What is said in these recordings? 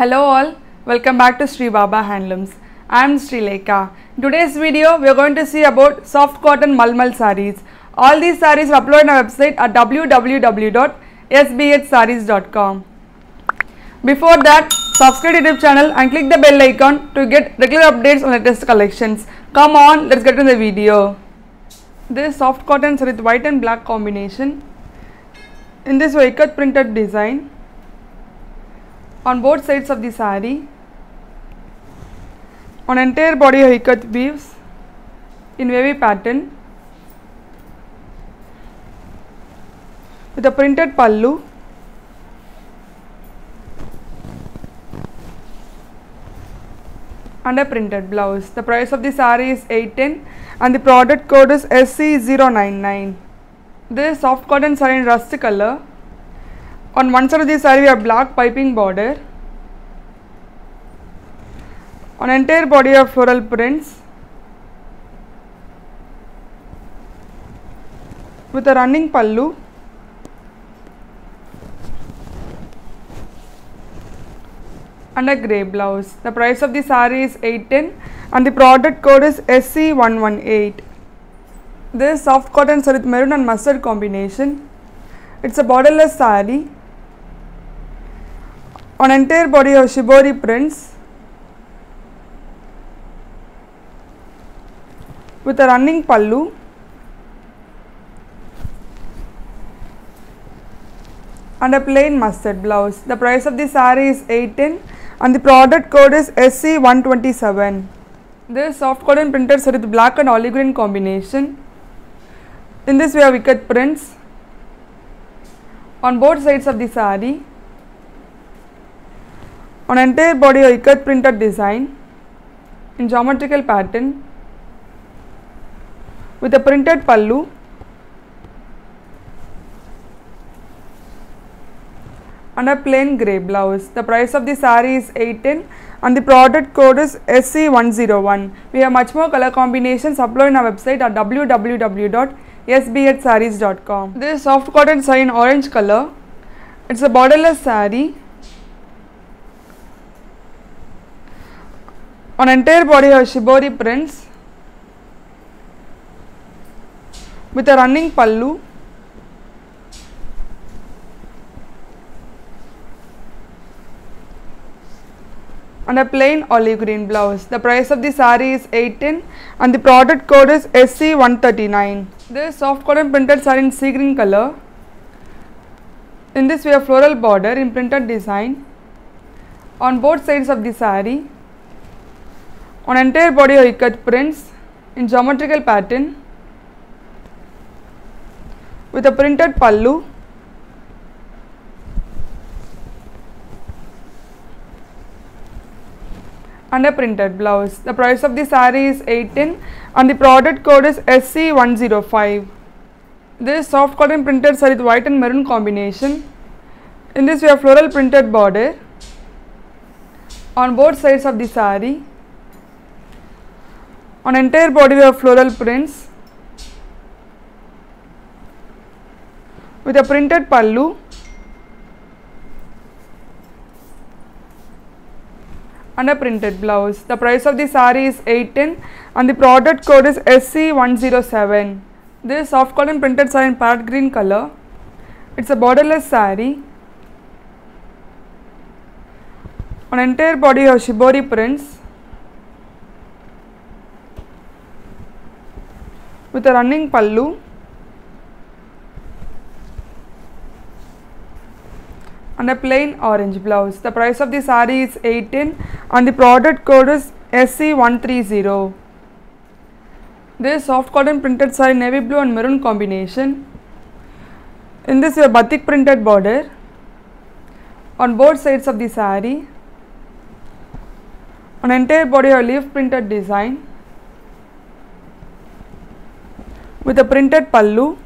Hello all, welcome back to Sri Baba Handlooms. I am Sri Lekha. In today's video, we are going to see about soft cotton malmal sarees. All these sarees are uploaded on our website at www.sbhsarees.com. Before that, subscribe to YouTube channel and click the bell icon to get regular updates on latest collections. Come on, let's get to the video. This soft cotton with white and black combination. In this ikat printed design on both sides of the saree. On entire body of ikat weaves in wavy pattern with a printed pallu and a printed blouse. The price of the saree is 810 and the product code is SC099. This is soft cotton saree in rust color. On one side of the saree we have black piping border. On entire body of floral prints with a running pallu and a grey blouse. The price of the saree is 810 and the product code is SC118. This soft cotton saree with maroon and mustard combination. It's a borderless saree. On entire body of shibori prints with a running pallu and a plain mustard blouse. The price of the saree is 810 and the product code is SC127. This soft cotton printed saree with black and olive green combination. In this we have ikat prints on both sides of the saree. On entire body of ikat printed design in geometrical pattern with a printed pallu and a plain grey blouse. The price of the saree is 810 and the product code is SC101. We have much more color combinations uploaded on our website at www.sbhsarees.com. This is soft cotton saree in orange color. It's a borderless saree. On entire body of shibori prints with a running pallu and a plain olive green blouse. The price of the saree is 810 and the product code is SC139. This soft cotton printed saree in sea green color. In this we have floral border in printed design on both sides of the saree. On entire body of ikat prints in geometrical pattern with a printed pallu and a printed blouse. The price of the saree is 18 and the product code is SC105. This soft cotton printed saree with white and maroon combination. In this we have floral printed border on both sides of the saree. On entire body we have floral prints with a printed pallu and a printed blouse. The price of the saree is 810 and the product code is SC107. This soft cotton printed saree in parrot green color. It's a borderless saree. On entire body of shibori prints with a running pallu and a plain orange blouse. The price of the saree is 18 and the product code is SC130. This soft cotton printed saree navy blue and maroon combination. In this have batik printed border on both sides of the saree. On entire body a leaf printed design with a printed pallu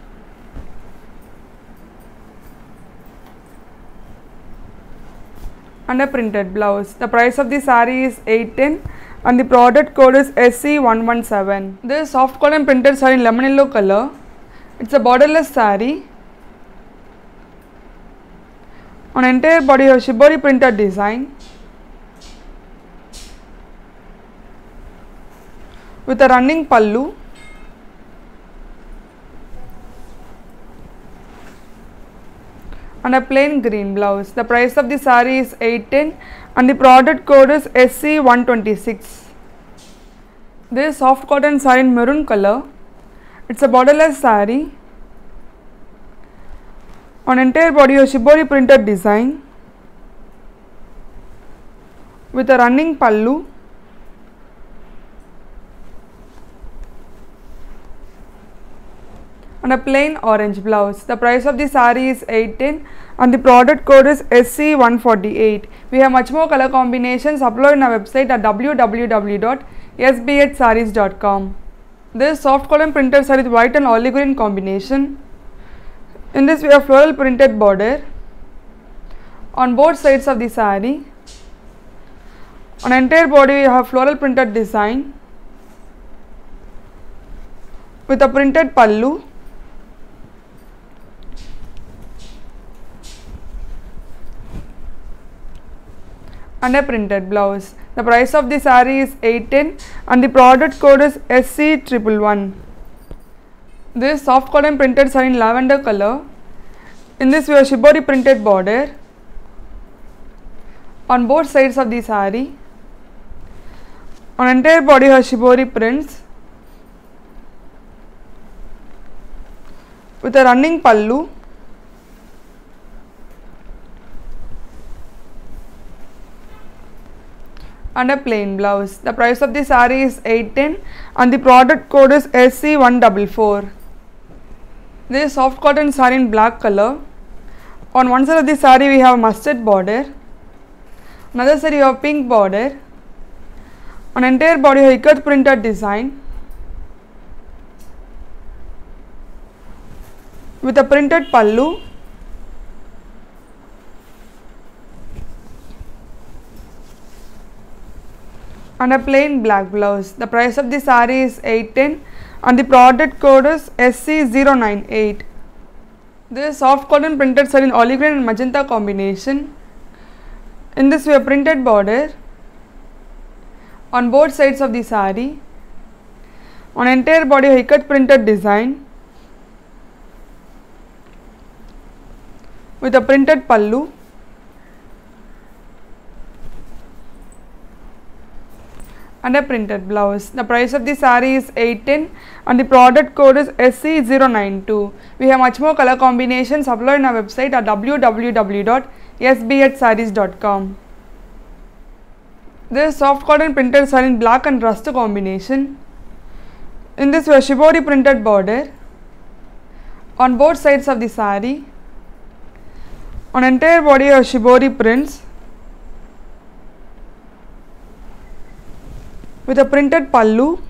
and a printed blouse. The price of the saree is 810 and the product code is SC117. This soft cotton printed saree in lemon yellow color. It's a borderless saree. On entire body of shibori printed design. With a running pallu. And a plain green blouse. The price of the saree is 810 and the product code is SC126. This soft cotton saree in maroon color. It's a borderless saree. On entire body a shibori printed design with a running pallu and a plain orange blouse. The price of the saree is 810 and the product code is SC148. We have much more color combinations uploaded on our website at www.sbhsarees.com. This soft cotton printed saree with white and olive green combination. In this we have floral printed border on both sides of the saree. On entire body we have floral printed design with a printed pallu and a printed blouse. The price of the saree is 810 and the product code is SC111. This soft cotton printed saree in lavender color. In this we have shibori printed border on both sides of the saree. On entire body has shibori prints with a running pallu and a plain blouse. The price of the saree is 810 and the product code is SC144. This soft cotton saree in black color. On one side of the saree we have mustard border. Another side you have pink border. On entire body you have ikat printed design with a printed pallu and a plain black blouse. The price of the saree is 810 and the product code is SC098. This soft cotton printed saree in olive green and magenta combination. In this we have printed border on both sides of the saree. On entire body have printed design with a printed pallu and a printed blouse. The price of the saree is 810 and the product code is SC092. We have much more color combinations uploaded on our website at www.sbhsarees.com. This soft cotton printed saree in black and rust combination. In this shibori printed border on both sides of the saree. On entire body of shibori prints with a printed pallu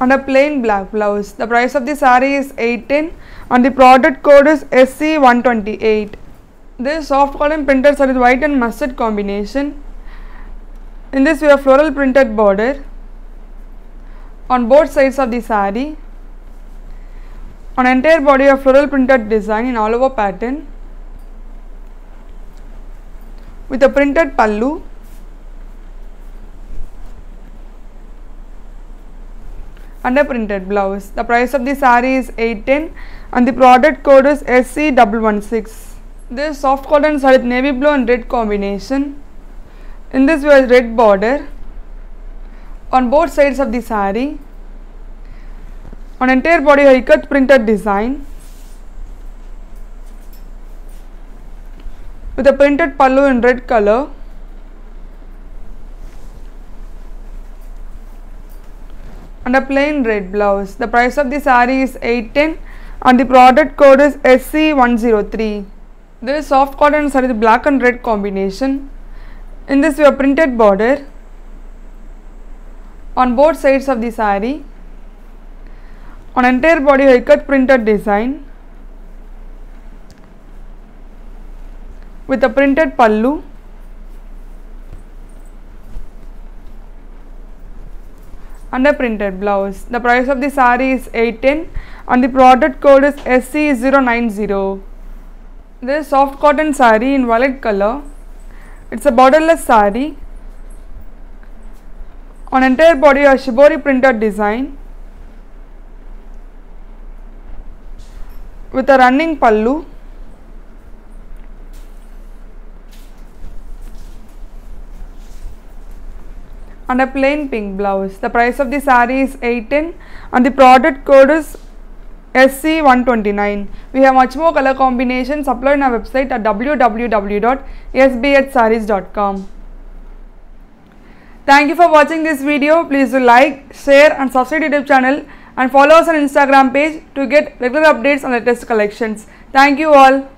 and a plain black blouse. The price of the saree is 810 and the product code is SC128. This soft cotton printed saree with white and mustard combination. In this we have floral printed border on both sides of the saree. On entire body of floral printed design in all over pattern with a printed pallu and a printed blouse. The price of the saree is 810 and the product code is SC116. This soft cotton saree with navy blue and red combination. In this we have red border on both sides of the saree. On entire body ikat printed design with a printed pallu in red color and a plain red blouse. The price of the saree is 810 and the product code is SC103. This is soft cotton saree with black and red combination. In this we have printed border on both sides of the saree. On entire body a ikat printed design with a printed pallu and a printed blouse. The price of the saree is 810 and the product code is SC090. This soft cotton saree in violet color. It's a borderless sari. On entire body a shibori printed design with a running pallu. And a plain pink blouse. The price of the saree is 18 and the product code is SC129. We have much more color combinations uploaded on our website at www.sbhsarees.com. Thank you for watching this video. Please do like, share and subscribe to YouTube channel and follow us on Instagram page to get regular updates on latest collections. Thank you all.